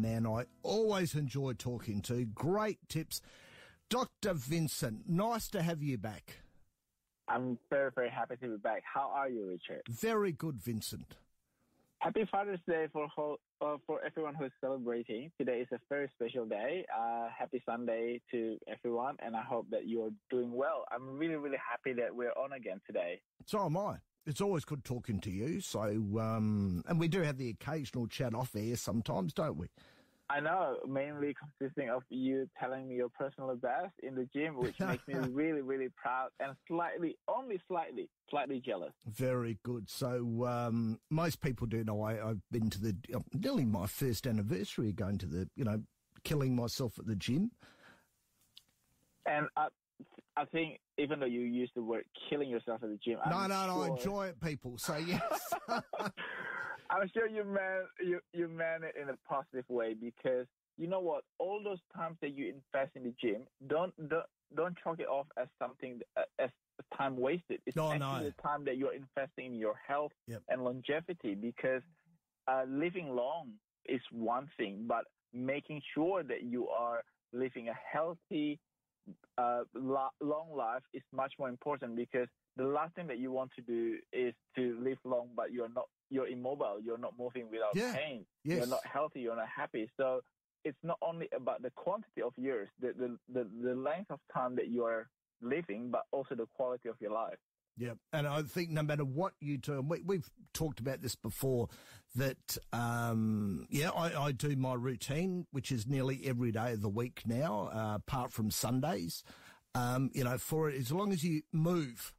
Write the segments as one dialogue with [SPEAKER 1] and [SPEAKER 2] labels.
[SPEAKER 1] man I always enjoy talking to. Great tips. Dr. Vincent, nice to have you back.
[SPEAKER 2] I'm very, very happy to be back. How are you, Richard?
[SPEAKER 1] Very good, Vincent.
[SPEAKER 2] Happy Father's Day for whole, uh, for everyone who's celebrating. Today is a very special day. Uh, happy Sunday to everyone, and I hope that you're doing well. I'm really, really happy that we're on again today.
[SPEAKER 1] So am I. It's always good talking to you. So, um, and we do have the occasional chat off air sometimes, don't we?
[SPEAKER 2] I know, mainly consisting of you telling me your personal best in the gym, which makes me really, really proud and slightly, only slightly, slightly jealous.
[SPEAKER 1] Very good. So um, most people do know I, have been to the uh, nearly my first anniversary going to the, you know, killing myself at the gym.
[SPEAKER 2] And I, I think even though you use the word killing yourself at the gym,
[SPEAKER 1] no, I'm no, no, I enjoy it, people. So yes.
[SPEAKER 2] I'm sure you meant you you meant it in a positive way because you know what? All those times that you invest in the gym, don't don't don't chalk it off as something uh, as time wasted. It's
[SPEAKER 1] no,
[SPEAKER 2] actually
[SPEAKER 1] no.
[SPEAKER 2] the time that you're investing in your health
[SPEAKER 1] yep.
[SPEAKER 2] and longevity because uh, living long is one thing, but making sure that you are living a healthy, uh, lo- long life is much more important because the last thing that you want to do is to live long, but you're not you're immobile, you're not moving without
[SPEAKER 1] yeah.
[SPEAKER 2] pain,
[SPEAKER 1] yes.
[SPEAKER 2] you're not healthy, you're not happy. So it's not only about the quantity of years, the, the, the, the length of time that you are living, but also the quality of your life.
[SPEAKER 1] Yeah, and I think no matter what you do, and we, have talked about this before, that um, yeah, I, I, do my routine, which is nearly every day of the week now, uh, apart from Sundays. Um, you know, for it, as long as you move,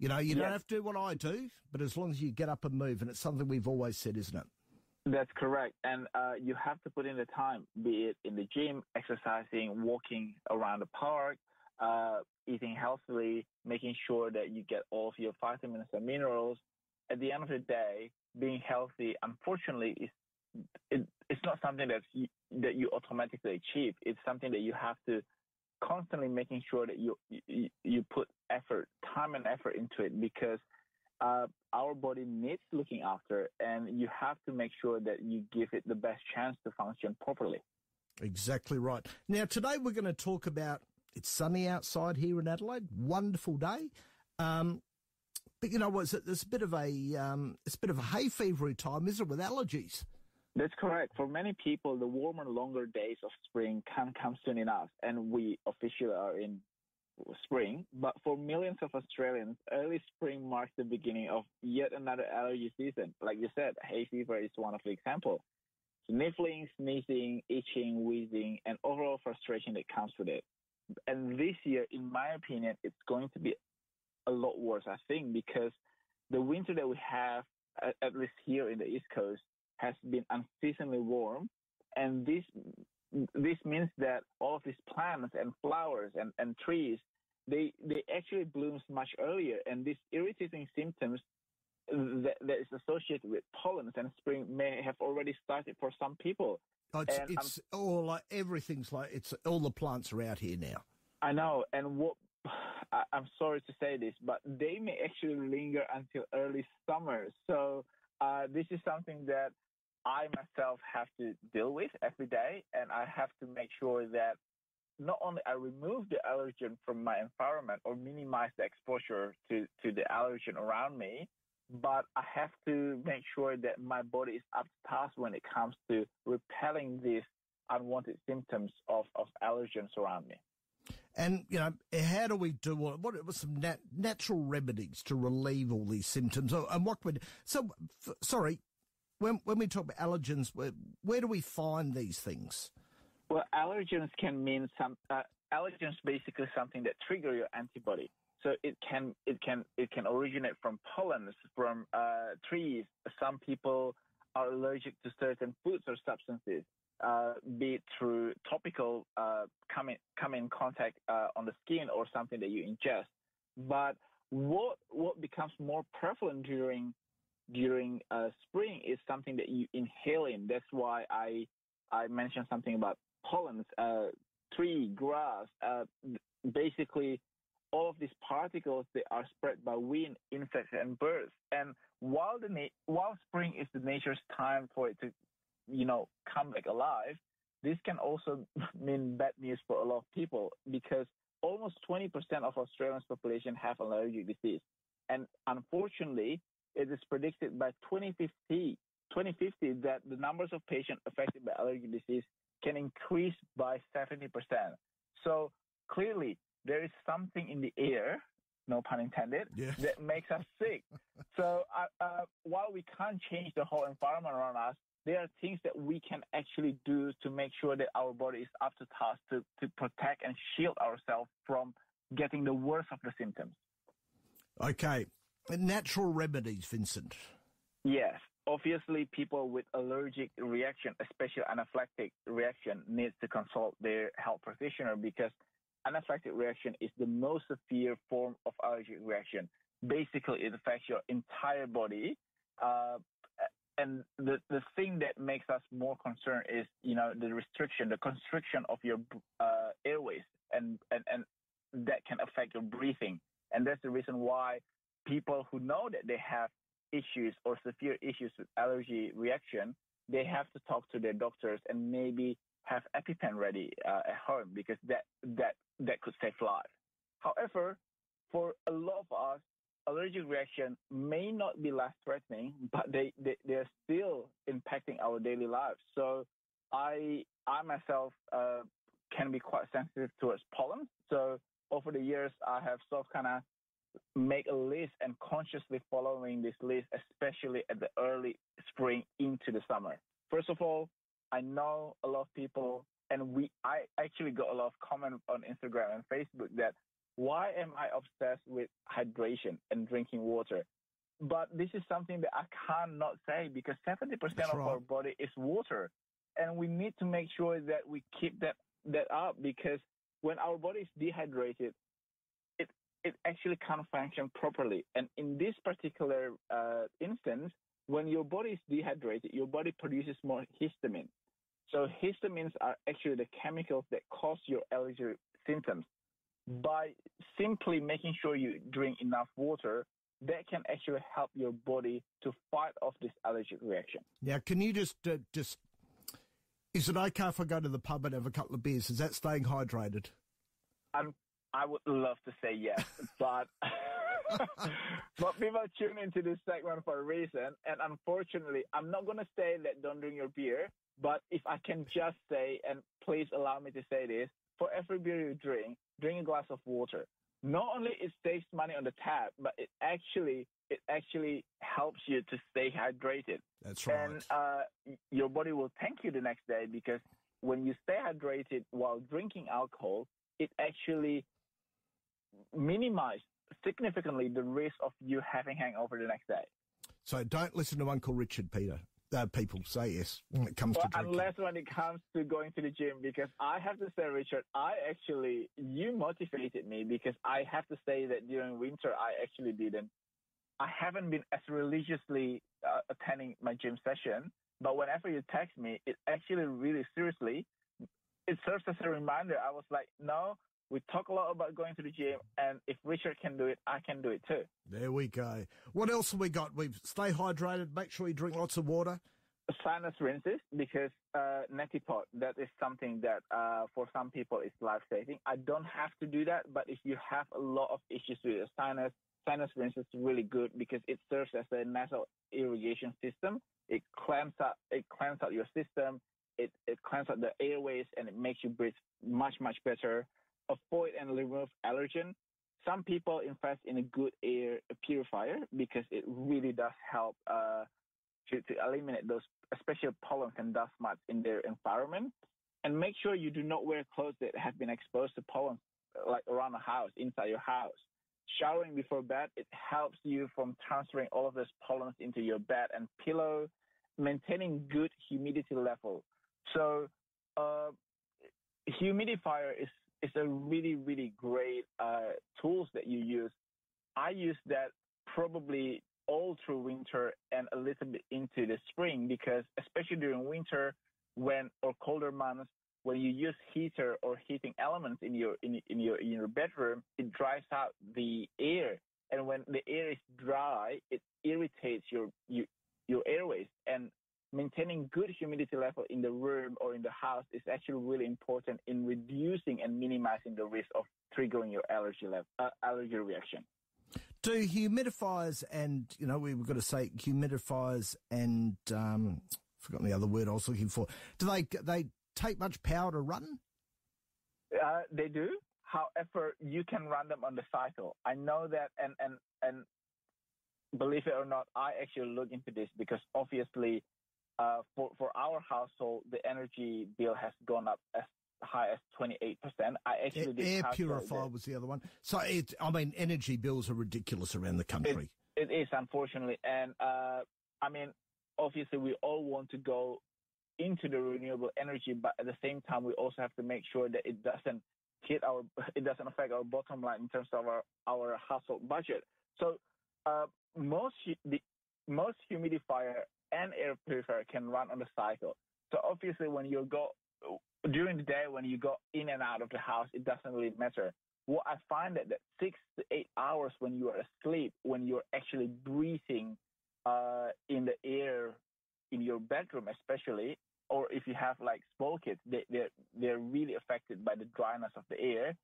[SPEAKER 1] you know, you don't have to do what I do, but as long as you get up and move, and it's something we've always said, isn't it?
[SPEAKER 2] That's correct. And uh, you have to put in the time, be it in the gym, exercising, walking around the park, uh, eating healthily, making sure that you get all of your vitamins and minerals. At the end of the day, being healthy, unfortunately, is it, it's not something that's you, that you automatically achieve. It's something that you have to constantly making sure that you you, you put effort, time and effort into it because uh, our body needs looking after, and you have to make sure that you give it the best chance to function properly.
[SPEAKER 1] Exactly right. Now, today we're going to talk about it's sunny outside here in Adelaide, wonderful day. Um, but you know what? It's a bit of a um, it's a bit of a hay fevery time, isn't it, with allergies?
[SPEAKER 2] That's correct. For many people, the warmer, longer days of spring can't come soon enough, and we officially are in spring. But for millions of Australians, early spring marks the beginning of yet another allergy season. Like you said, hay fever is one of the examples. Sniffling, sneezing, itching, wheezing, and overall frustration that comes with it. And this year, in my opinion, it's going to be a lot worse, I think, because the winter that we have, at least here in the East Coast, has been unseasonably warm, and this this means that all of these plants and flowers and, and trees they they actually blooms much earlier, and these irritating symptoms that, that is associated with pollens and spring may have already started for some people.
[SPEAKER 1] Oh, it's, it's all like everything's like it's all the plants are out here now.
[SPEAKER 2] I know, and what I, I'm sorry to say this, but they may actually linger until early summer. So uh, this is something that I myself have to deal with every day, and I have to make sure that not only I remove the allergen from my environment or minimize the exposure to, to the allergen around me, but I have to make sure that my body is up to task when it comes to repelling these unwanted symptoms of, of allergens around me.
[SPEAKER 1] And you know, how do we do what? What are some nat- natural remedies to relieve all these symptoms? Oh, and what would so? F- sorry, when when we talk about allergens, where, where do we find these things?
[SPEAKER 2] Well, allergens can mean some. Uh, allergens basically something that trigger your antibody. So it can it can it can originate from pollens, from uh, trees. Some people are allergic to certain foods or substances, uh, be it through topical uh, come in come in contact uh, on the skin or something that you ingest. But what what becomes more prevalent during during uh, spring is something that you inhale in. That's why I I mentioned something about pollens, uh, tree, grass, basically all of these particles that are spread by wind, insects, and birds. And while the na- while spring is the nature's time for it to you know, come back alive, this can also mean bad news for a lot of people because almost 20% of Australians' population have allergic disease. And unfortunately, it is predicted by 2050, 2050 that the numbers of patients affected by allergic disease can increase by 70%. So clearly, there is something in the air, no pun intended,
[SPEAKER 1] Yeah.
[SPEAKER 2] that makes us sick. so uh, uh, while we can't change the whole environment around us, there are things that we can actually do to make sure that our body is up to task to, to protect and shield ourselves from getting the worst of the symptoms.
[SPEAKER 1] Okay. Natural remedies, Vincent.
[SPEAKER 2] Yes, obviously, people with allergic reaction, especially anaphylactic reaction, needs to consult their health practitioner because anaphylactic reaction is the most severe form of allergic reaction. Basically, it affects your entire body. Uh, and the, the thing that makes us more concerned is, you know, the restriction, the constriction of your uh, airways, and, and, and that can affect your breathing. And that's the reason why people who know that they have issues or severe issues with allergy reaction, they have to talk to their doctors and maybe have EpiPen ready uh, at home because that that that could save lives. However, for a lot of us, allergic reaction may not be life threatening, but they, they they're still impacting our daily lives. So I I myself uh, can be quite sensitive towards pollen. So over the years, I have sort of kind of make a list and consciously following this list, especially at the early spring into the summer. First of all, I know a lot of people, and we I actually got a lot of comments on Instagram and Facebook that why am I obsessed with hydration and drinking water? But this is something that I cannot say because 70%
[SPEAKER 1] That's
[SPEAKER 2] of our body is water. And we need to make sure that we keep that, that up because when our body is dehydrated, it, it actually can't function properly. And in this particular uh, instance, when your body is dehydrated, your body produces more histamine. So histamines are actually the chemicals that cause your allergy symptoms. By simply making sure you drink enough water, that can actually help your body to fight off this allergic reaction.
[SPEAKER 1] Now, can you just uh, just is it okay if I go to the pub and have a couple of beers? Is that staying hydrated?
[SPEAKER 2] I'm, I would love to say yes, but but people tune into this segment for a reason, and unfortunately, I'm not going to say that don't drink your beer. But if I can just say, and please allow me to say this, for every beer you drink, drink a glass of water. Not only it saves money on the tap, but it actually it actually helps you to stay hydrated.
[SPEAKER 1] That's right.
[SPEAKER 2] And uh, your body will thank you the next day because when you stay hydrated while drinking alcohol, it actually minimizes significantly the risk of you having hangover the next day.
[SPEAKER 1] so don't listen to Uncle Richard, Peter. Uh, people say yes when it comes
[SPEAKER 2] Well,
[SPEAKER 1] to drinking.
[SPEAKER 2] unless when it comes to going to the gym, because I have to say, Richard, I actually you motivated me because I have to say that during winter I actually didn't. I haven't been as religiously uh, attending my gym session, but whenever you text me, it actually really seriously, it serves as a reminder. I was like, no, we talk a lot about going to the gym, and if Richard can do it, I can do it too.
[SPEAKER 1] There we go. What else have we got? We've stay hydrated. Make sure you drink lots of water.
[SPEAKER 2] sinus rinses because uh, neti pot that is something that uh, for some people is life saving. I don't have to do that, but if you have a lot of issues with your sinus, sinus rinse is really good because it serves as a nasal irrigation system. It cleans out it cleans out your system. It it cleans out the airways and it makes you breathe much much better. Avoid and remove allergen. Some people invest in a good air purifier because it really does help. Uh, to, to eliminate those, especially pollen and dust mites in their environment. And make sure you do not wear clothes that have been exposed to pollen, uh, like around the house, inside your house. Showering before bed, it helps you from transferring all of those pollens into your bed and pillow, maintaining good humidity level. So, uh, humidifier is, is a really, really great uh, tools that you use. I use that probably all through winter and a little bit into the spring because especially during winter when or colder months when you use heater or heating elements in your in, in your in your bedroom it dries out the air and when the air is dry it irritates your you, your airways and maintaining good humidity level in the room or in the house is actually really important in reducing and minimizing the risk of triggering your allergy level, uh, allergy reaction.
[SPEAKER 1] Do humidifiers and you know we were going to say humidifiers and um, forgotten the other word I was looking for. Do they they take much power to run?
[SPEAKER 2] Uh, they do. However, you can run them on the cycle. I know that, and and and believe it or not, I actually look into this because obviously, uh, for for our household, the energy bill has gone up as high as 28%. I actually
[SPEAKER 1] Air, air purifier was the other one. So it, I mean, energy bills are ridiculous around the country.
[SPEAKER 2] it, it is, unfortunately. And, uh, I mean, obviously we all want to go into the renewable energy, but at the same time, we also have to make sure that it doesn't hit our, it doesn't affect our bottom line in terms of our, our household budget. So, uh, most, the, most humidifier and air purifier can run on the cycle. So obviously when you go during the day when you go in and out of the house, it doesn't really matter. What I find that, that six to eight hours when you are asleep, when you're actually breathing uh, in the air in your bedroom, especially, or if you have like small kids, they, they're, they're really affected by the dryness of the air.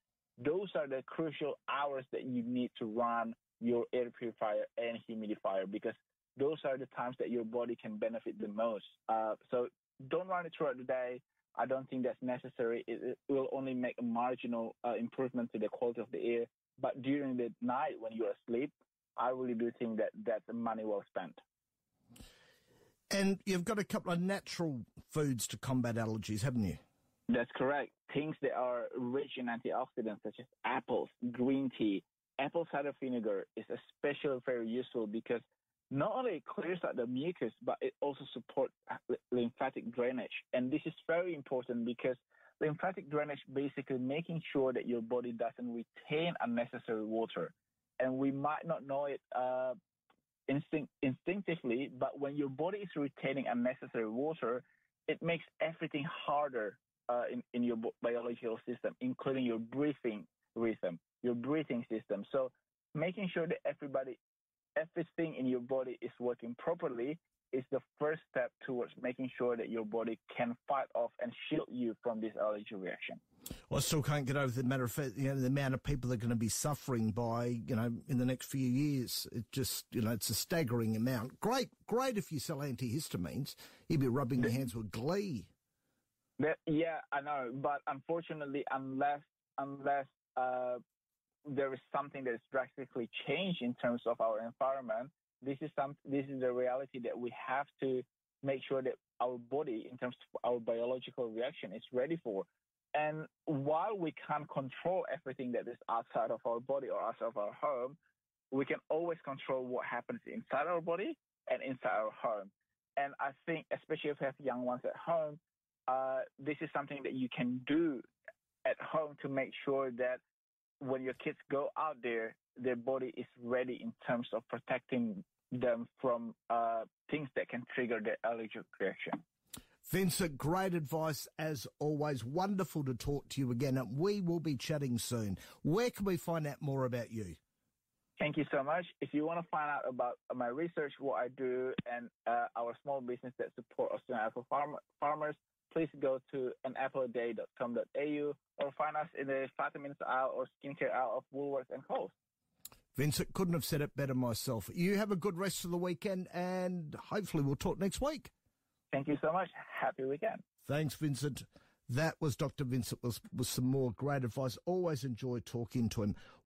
[SPEAKER 2] Those are the crucial hours that you need to run your air purifier and humidifier because those are the times that your body can benefit the most. Uh, so don't run it throughout the day. I don't think that's necessary. It, it will only make a marginal uh, improvement to the quality of the air. But during the night when you're asleep, I really do think that that's money well spent.
[SPEAKER 1] And you've got a couple of natural foods to combat allergies, haven't you?
[SPEAKER 2] That's correct. Things that are rich in antioxidants, such as apples, green tea, apple cider vinegar, is especially very useful because not only clears out the mucus, but it also supports lymphatic drainage. And this is very important because lymphatic drainage basically making sure that your body doesn't retain unnecessary water. And we might not know it uh, instinct, instinctively, but when your body is retaining unnecessary water, it makes everything harder uh, in, in your biological system, including your breathing rhythm, your breathing system. So making sure that everybody everything in your body is working properly is the first step towards making sure that your body can fight off and shield you from this allergy reaction.
[SPEAKER 1] Well, I still can't get over the matter of fact, you know, the amount of people that are going to be suffering by, you know, in the next few years. It just, you know, it's a staggering amount. Great, great if you sell antihistamines. You'd be rubbing your hands with glee.
[SPEAKER 2] yeah, I know, but unfortunately, unless unless uh, there is something that is drastically changed in terms of our environment, this is some this is the reality that we have to make sure that our body, in terms of our biological reaction, is ready for. And while we can't control everything that is outside of our body or outside of our home, we can always control what happens inside our body and inside our home. And I think, especially if you have young ones at home, uh, this is something that you can do at home to make sure that when your kids go out there, their body is ready in terms of protecting them from uh, things that can trigger the allergic reaction.
[SPEAKER 1] Vincent, great advice as always. Wonderful to talk to you again. And we will be chatting soon. Where can we find out more about you?
[SPEAKER 2] Thank you so much. If you want to find out about my research, what I do, and uh, our small business that support Australian apple farm- farmers, please go to anappleaday.com.au or find us in the vitamins aisle or skincare aisle of Woolworths and Coles.
[SPEAKER 1] Vincent, couldn't have said it better myself. You have a good rest of the weekend and hopefully we'll talk next week.
[SPEAKER 2] Thank you so much. Happy weekend.
[SPEAKER 1] Thanks, Vincent. That was Dr. Vincent with, with some more great advice. Always enjoy talking to him.